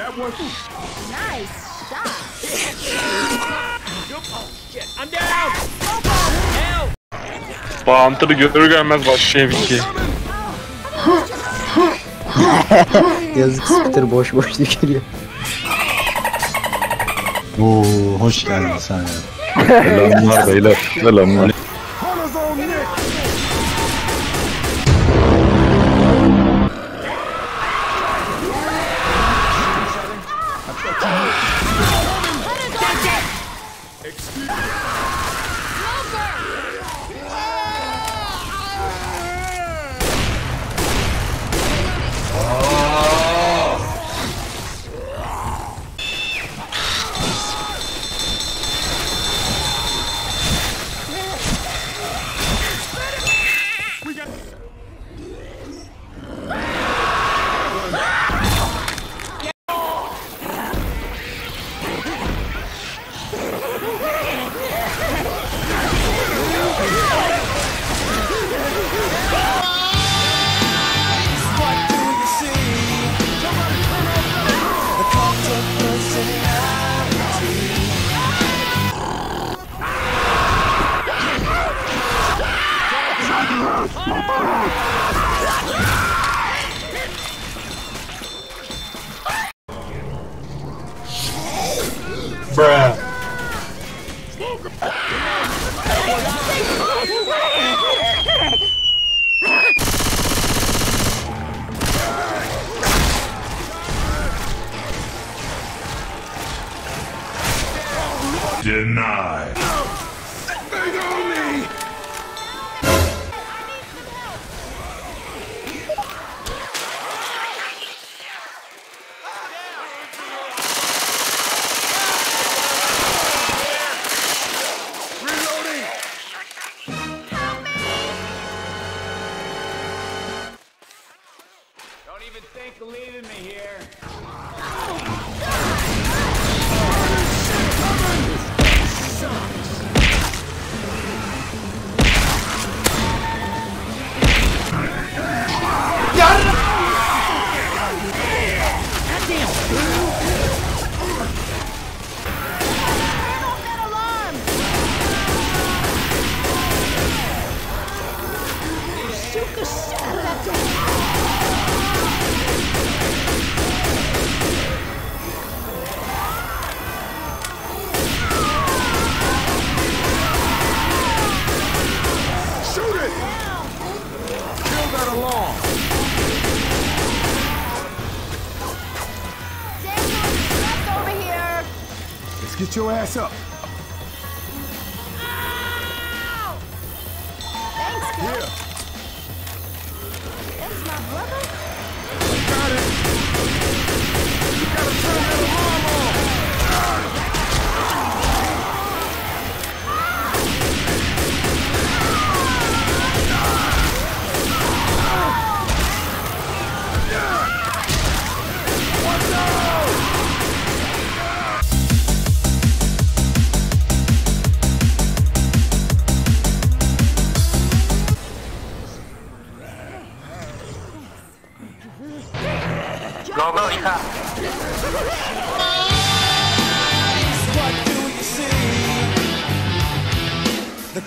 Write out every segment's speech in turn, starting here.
That was Nice shot. I'm down! Help! Bağıntını görür görmez başlıyor bir şey. Yazık Spiter boş boş dökülüyor. Oo hoş geldin sen ya. Selamlar beyler. Selamlar. Excuse me. Bruh. Denied. the lead in. Get your ass up. Oh, ejemplo. What do you see? The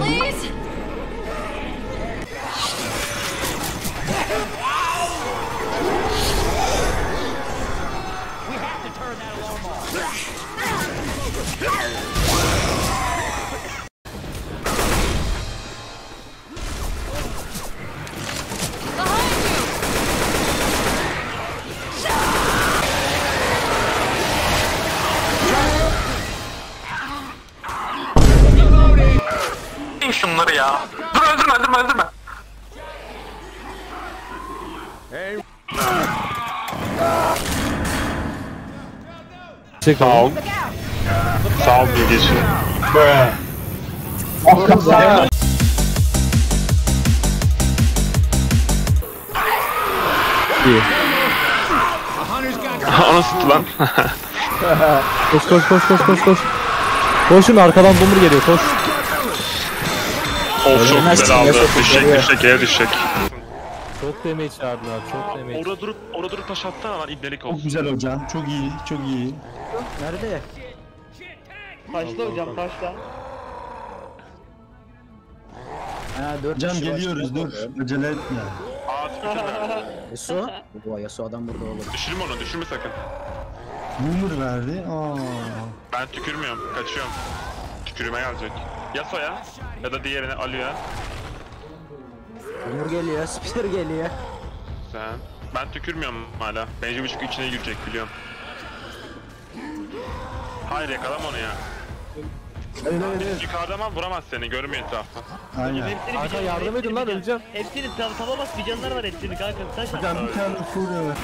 Please. We have to turn that alarm off. Ah! Ah! Reloading! ya. Dur öldürme öldürme öldürme. Sağ ol. Sağ ol bilgisi. İyi. Ana sıktı lan. Koş koş koş koş koş koş. Koşun arkadan dumur geliyor koş. Of çok Ölmezsin, güzel aldı. Yasuo Düşecek düşecek yere düşecek. Çok damage çağırdılar çok damage. Orada durup orada durup taş atsana lan ibnelik Çok güzel hocam. Çok iyi. Çok iyi. Nerede? Taşla hocam taşla. Ha 4 Hocam geliyoruz dur. Acele etme. Aa tükürme. Yasuo. Bu Yasuo adam burada olur. Düşürme onu düşürme sakın. Boomer verdi. Aa. Ben tükürmüyorum kaçıyorum. Tükürüme gelecek. Yaso'ya ya da diğerine Ali'ye. Umur geliyor, Spear geliyor. Sen. Ben tükürmüyorum hala. Bence buçuk içine girecek biliyorum. Hayır yakalam onu ya. Yukarıda ama vuramaz seni görmüyor etrafı. Aynen. Kanka bir yardım edin lan bir öleceğim. Hepsini tam tava bas bir canlar var hepsini kanka taş bir tane furya ver.